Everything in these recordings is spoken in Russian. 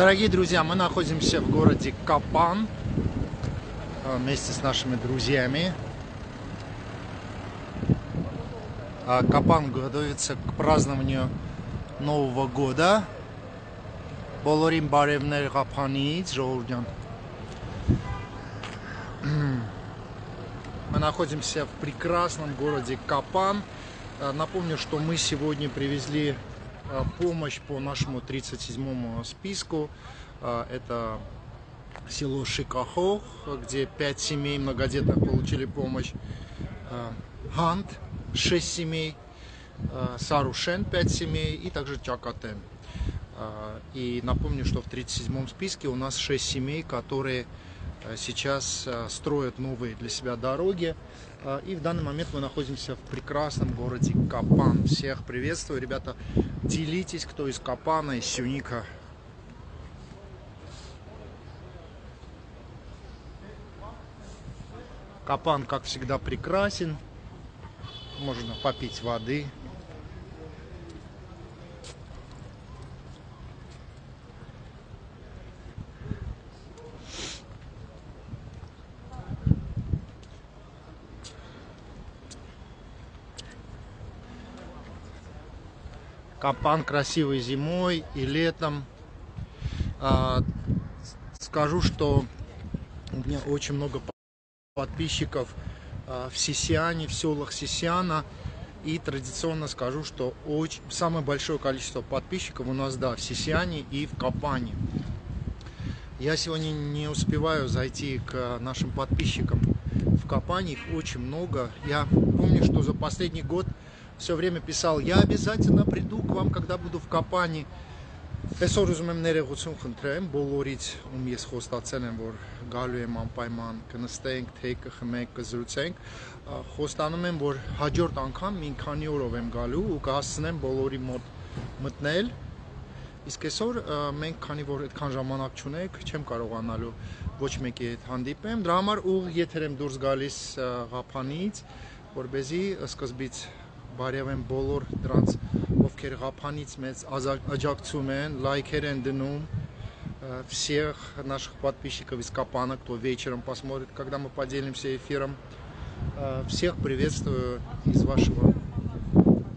Дорогие друзья, мы находимся в городе Капан э, вместе с нашими друзьями. А Капан готовится к празднованию Нового года. Բոլորին բարևներ Կապանից, ժողովրդյան։ Мы находимся в прекрасном городе Капан. Э, Напомню, что мы сегодня привезли э, помощь по нашему 37-му списку. Э, Это село Шикахох, где 5 семей многодетных получили помощь. Э, Гант 6 семей, э, Сарушен 5 семей и также Чакатен. Э, И напомню, что в 37-м списке у нас 6 семей, которые э, сейчас э, строят новые для себя дороги. Э, И в данный момент мы находимся в прекрасном городе Капан. Всех приветствую, ребята. Делитесь, кто из Капана, из Сюника. Капан, как всегда, прекрасен. Можно попить воды. Капан красивый зимой и летом. А, Скажу, что у меня очень много подписчиков а, в Сисиане, в селах Сисиана. И традиционно скажу, что очень, самое большое количество подписчиков у нас, да, в Сисиане и в Капане. Я сегодня не успеваю зайти к нашим подписчикам в Капане, их очень много. Я помню, что за последний год все время писал, я обязательно приду к вам, когда буду в Կապանի։ Այսօր ուզում եմ ներողություն խնդրեմ բոլորից, ում ես խոստացել եմ, որ գալու եմ անպայման կնստենք, թեյը խմենք, կզրուցենք։ Ա, Խոստանում եմ, որ հաջորդ անգամ մի քանի օրով եմ գալու ու կհասցնեմ բոլորի մոտ մտնել։ Իսկ այսօր ա, մենք քանի որ այդքան ժամանակ չունենք, չեմ կարողանալու ոչ մեկի հետ հանդիպեմ։ Դրա համար ուղ եթեր եմ դուրս գալիս ա, Ղափանից, որ เป զի սկզբից բարևեմ բոլոր դրանց ովքեր Ղափանից մեծ ազա- աջակցում են, լայքեր են դնում Э, всех наших подписчиков из Капана, кто вечером посмотрит, когда мы поделимся эфиром. Э, Всех приветствую из вашего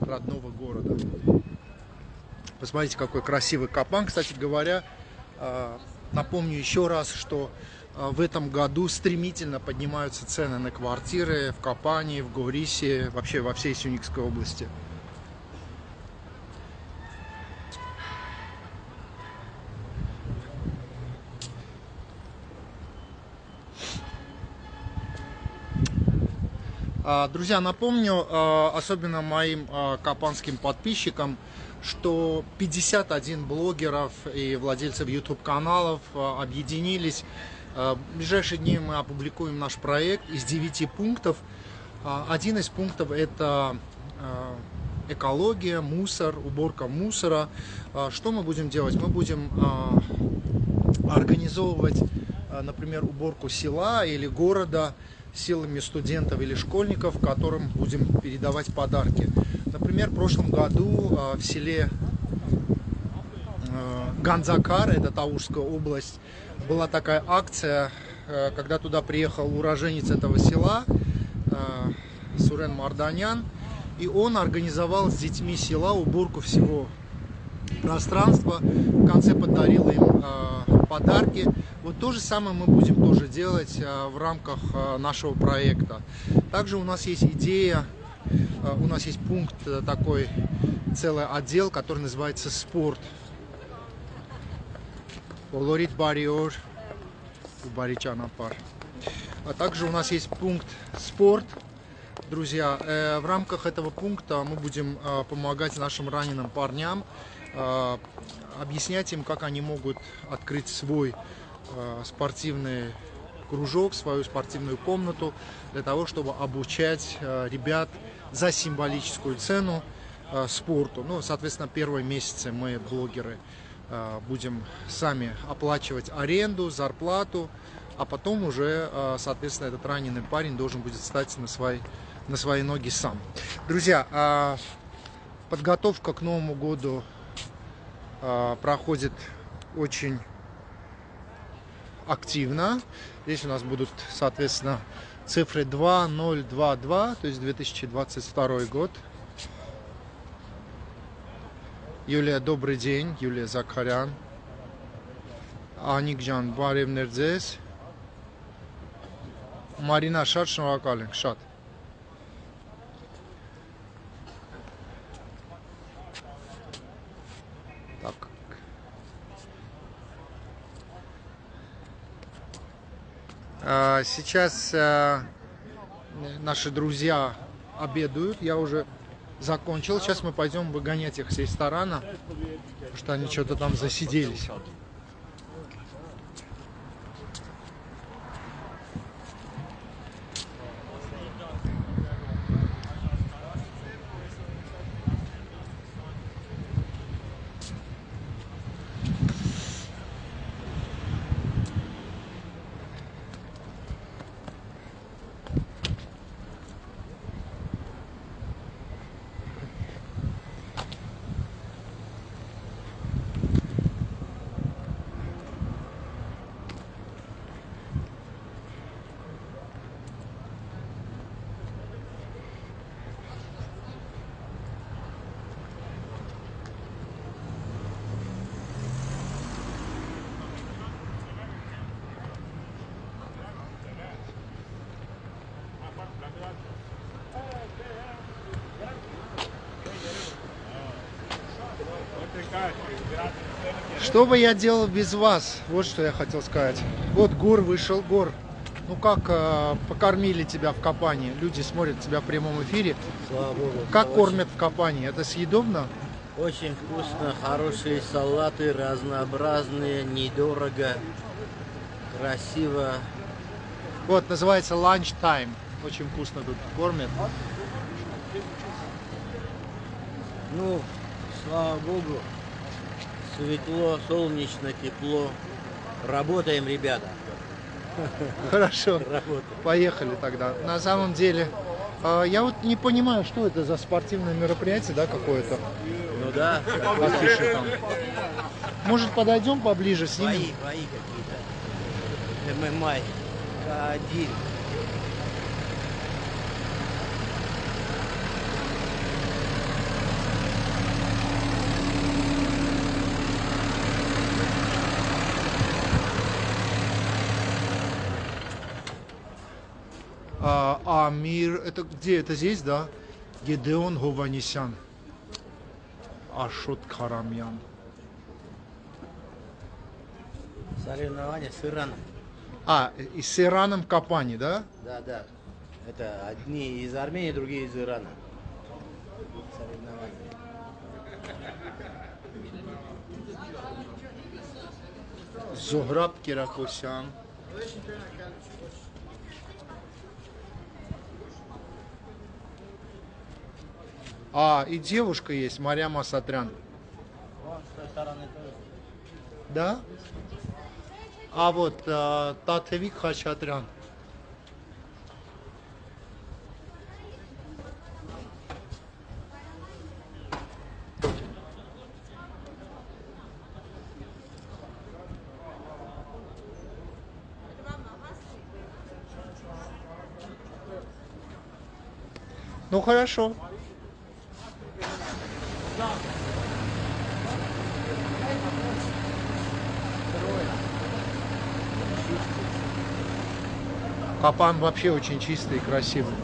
родного города. Посмотрите, какой красивый Капан. Кстати говоря, э, напомню еще раз, что э, в этом году стремительно поднимаются цены на квартиры в Капане, в Горисе, вообще во всей Сюникской области. А, Друзья, напомню, а, особенно моим а, капанским подписчикам, что 51 блогеров и владельцев YouTube каналов а, объединились. А, В ближайшие дни мы опубликуем наш проект из 9 пунктов. А, Один из пунктов это а, экология, мусор, уборка мусора. Что мы будем делать? Мы будем организовывать, например, уборку села или города силами студентов или школьников, которым будем передавать подарки. Например, в прошлом году в селе э, Ганзакар, это Таурская область, была такая акция, э, когда туда приехал уроженец этого села, э, Сурен Марданян, и он организовал с детьми села уборку всего пространства, в конце подарил им э, подарки. Вот то же самое мы будем тоже делать э, в рамках э, нашего проекта. Также у нас есть идея, э, у нас есть пункт э, такой, целый отдел, который называется спорт. Олорит бариор, баричана пар. А также у нас есть пункт спорт. Друзья, э, в рамках этого пункта мы будем э, помогать нашим раненым парням, э, объяснять им, как они могут открыть свой спортивный кружок, свою спортивную комнату, для того, чтобы обучать ребят за символическую цену спорту. Ну, соответственно, первые месяцы мы, блогеры, будем сами оплачивать аренду, зарплату, а потом уже, э, соответственно, этот раненый парень должен будет встать на свои, на свои ноги сам. Друзья, а, подготовка к Новому году а, проходит очень активно. Здесь у нас будут, соответственно, цифры 2022, то есть 2022 год. Юлия, добрый день. Юлия Закарян. Անիկ ջան, բարևներ ձեզ։ Մարինա, շատ շնորհակալ ենք, շատ։ Так. А, Сейчас а, наши друзья обедают. Я уже закончил. Сейчас мы пойдем выгонять их с ресторана, потому что они что-то там засиделись. Что бы я делал без вас? Вот что я хотел сказать. Вот Гор вышел, Гор. Ну как э, покормили тебя в Капане? Люди смотрят тебя в прямом эфире. Слава Богу. Как Очень- кормят в Капане? Это съедобно? Очень вкусно, хорошие салаты, разнообразные, недорого, красиво. Вот, называется lunch time. Очень вкусно тут кормят. Ну, слава Богу, светло, солнечно, тепло. Работаем, ребята. Хорошо. Работаем. Поехали тогда. На самом деле, э, я вот не понимаю, что это за спортивное мероприятие, да, какое-то. Ну да, Афиши там. Может, подойдем поближе, бои, снимем? бои какие-то. ММА. Один. А, Амир, это где? Это здесь, да? Гедеон Хованесян. Ашот Карамян. Соревнования с Ираном. А, и с Ираном Капани, да? Да, да. Это одни из Армении, другие из Ирана. Соревнования. Зограб Киракосян. А, и девушка есть, Марьяма Сатрян. Вон с той стороны тоже. Да? А вот э, Татевик Хачатрян. Ну хорошо. Капан вообще очень чистый и красивый.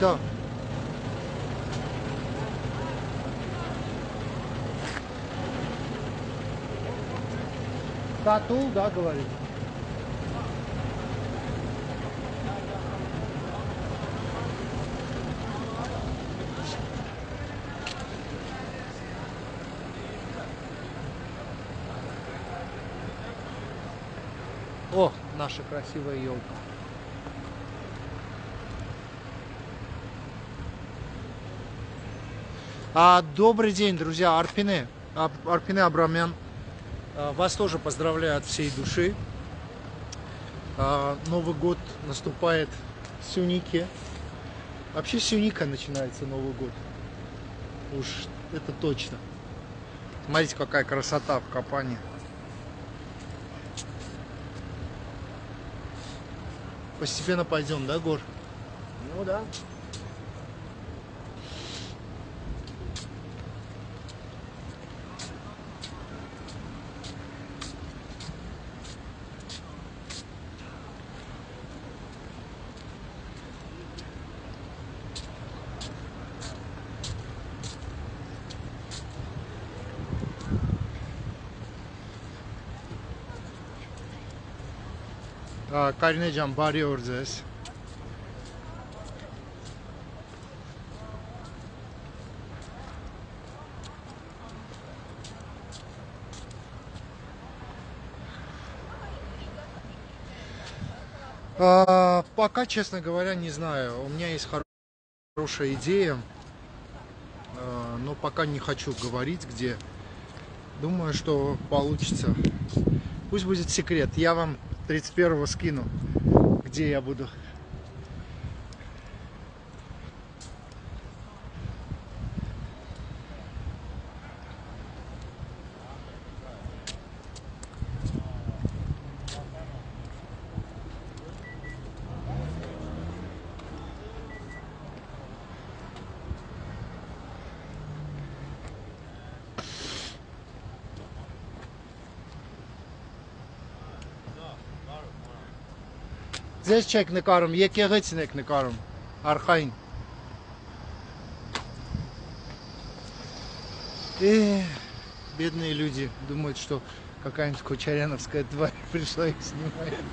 Да. Татул, да, говорит. Наша красивая елка. А, добрый день, друзья, Арпине. Ар- Арпине Абрамян. А, Вас тоже поздравляю от всей души. А, Новый год наступает с Сюники. Вообще с Сюника начинается Новый год. Уж это точно. Смотрите, какая красота в Капане. Постепенно пойдем, да, Гор? Ну да. Կարինե ջան, բարի օր ձեզ։ А, пока, честно говоря, не знаю. У меня есть хоро- хорошая идея, а, но пока не хочу говорить, где. Думаю, что получится. Пусть будет секрет. Я вам 31-го скину, где я буду. Ձեզ չեք նկարում, եկեղեցին եք նկարում, արխային։ Эх, бедные люди думают, что какая-нибудь кучеряновская тварь пришла и снимает.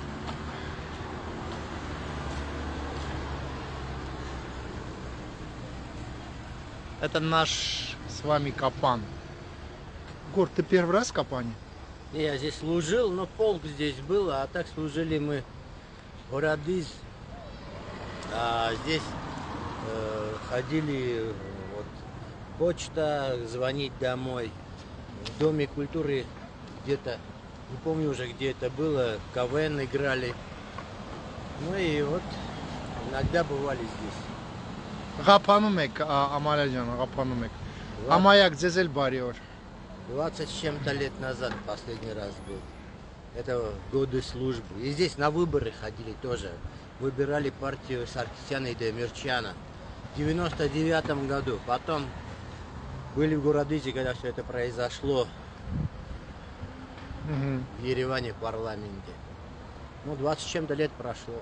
Это наш с вами Капан. Гор, ты первый раз в Капане? Я здесь служил, но полк здесь был, а так служили мы Городыз. А здесь э, ходили вот, почта, звонить домой. В Доме культуры где-то, не помню уже где это было, КВН играли. Ну и вот иногда бывали здесь. Ղափանում եք, Ա- Ամալա ջան, ղափանում եք։ Համայակ ձեզ էլ բարի օր։ 20 с чем-то лет назад последний раз был. Это годы службы. И здесь на выборы ходили тоже. Выбирали партию Саркисяна и Демирчана. В 99 году. Потом были в Городызе, когда все это произошло Мгм. в Ереване в парламенте. Ну, 20 с чем-то лет прошло.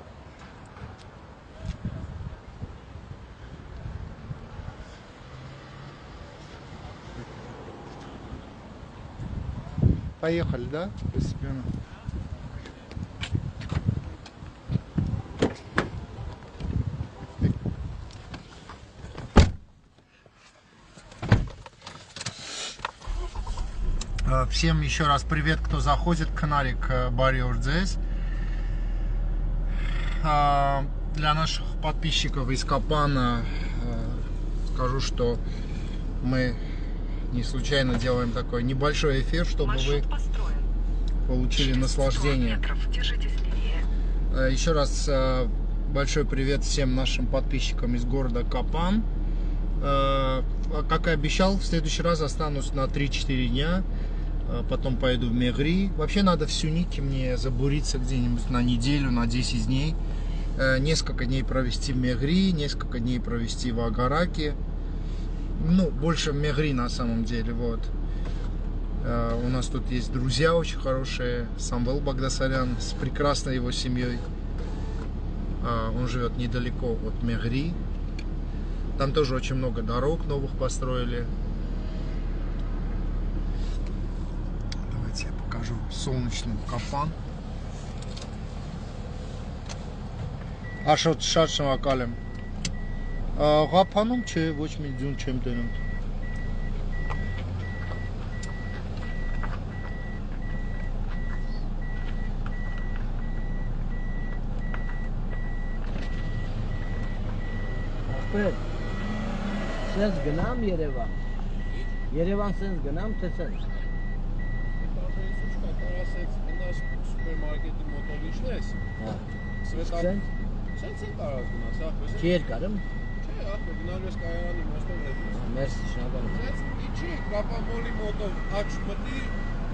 Поехали, да? Постепенно. Э, Всем еще раз привет, кто заходит к Нарик Барри Ордзес. А, Для наших подписчиков из Капана э, скажу, что мы не случайно делаем такой небольшой эфир, чтобы вы построен. получили Через 100 наслаждение. Э, Еще раз э, большой привет всем нашим подписчикам из города Капан. Э, Как и обещал, в следующий раз останусь на 3-4 дня. Потом поеду в Мегри. Вообще надо в Сюнике мне забуриться где-нибудь на неделю, на 10 дней. Несколько дней провести в Мегри, несколько дней провести в Агараке ну, больше Мегри на самом деле, вот. А, у нас тут есть друзья очень хорошие, Самвел Багдасарян с прекрасной его семьей. А, он живет недалеко от Мегри. Там тоже очень много дорог новых построили. Давайте я покажу солнечный капан. Ашот Шадшава Калем. Ղափանում չէ, ոչ մի ձյուն չեմ տենում։ Ախպեր, սենց գնամ Երևան։ Երևան սենց գնամ, թե սենց։ տարբերություն չկա, կարող ասես գնաս սուպերմարկետի մոտով ես, Հա։ Սենց Սենց էլ կարող գնաս, ախպեր։ չի շնորհակալ եմ։ გინალოს კაიანი მოსტოვებს. მერსი შნაბანი. იჩი გაპამოლი მოტოვ 16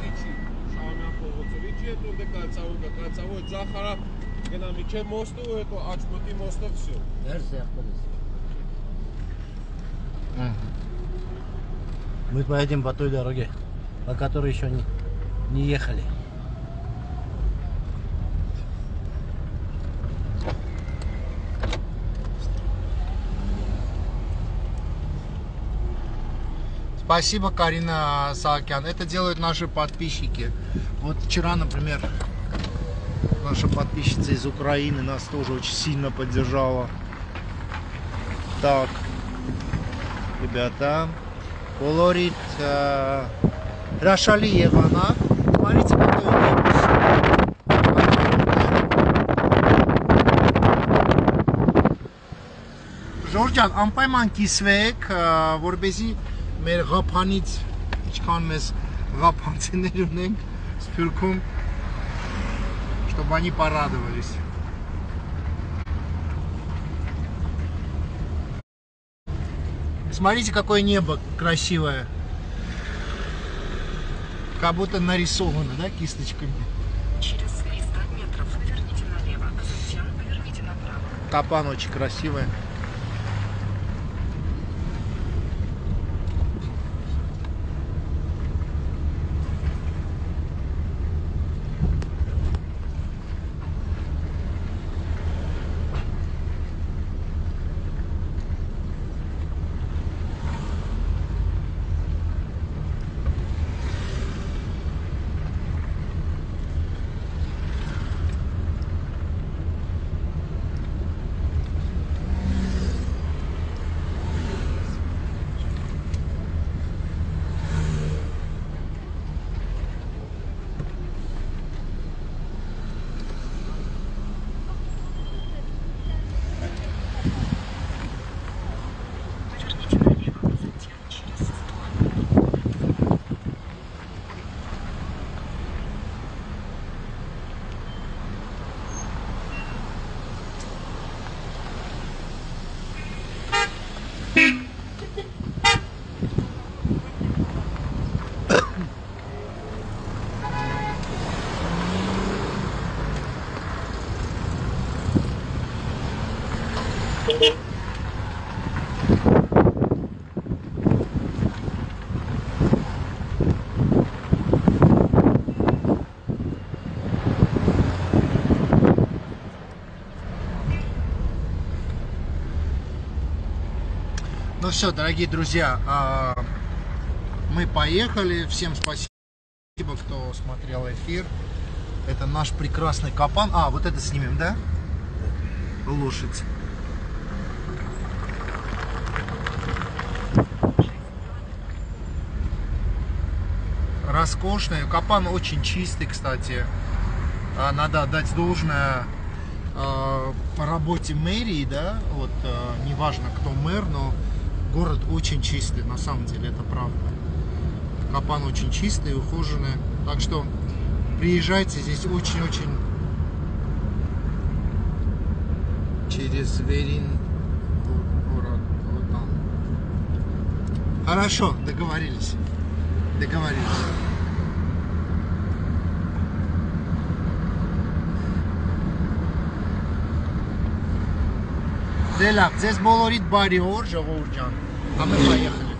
იჩი. შამაფოვოც რიჩი ეტუნდე კაცავო კაცავო ძახარა გენამი ჩე მოსტო ეტო 16 მოსტო всё. მერსი ახმოდეს. Мы поедем по той дороге, по которой еще не, не ехали. Спасибо, Карина Саакян. Это делают наши подписчики. Вот вчера, например, наша подписчица из Украины нас тоже очень сильно поддержала. Так, ребята, колорит э, Рашали Евана. Смотрите, какой он Ժորժ ջան, անպայման կիսվեք, ը, որպեսզի մեր ղափանից ինչքան մեզ ղափանցիներ ունենք Սփյուռքում, чтобы они порадовались. Смотрите, какое небо красивое. Как будто нарисовано, да, кисточками. Через 300 метров поверните налево, затем поверните направо. Капан очень красивый. Ну все, дорогие друзья, а, мы поехали. Всем спасибо, кто смотрел эфир. Это наш прекрасный капан. А, вот это снимем, да? Лошадь. Роскошный. Капан очень чистый, кстати. А, Надо отдать должное а, по работе мэрии, да, вот неважно кто мэр, но город очень чистый, на самом деле, это правда. Капан очень чистый, ухоженный. Так что приезжайте, здесь очень-очень через Верин город, вот там. Хорошо, договорились. Договорились. Դե լավ, ձեզ բոլորիդ բարի օր, ժողովուրդ ջան։ Համե պայեխ։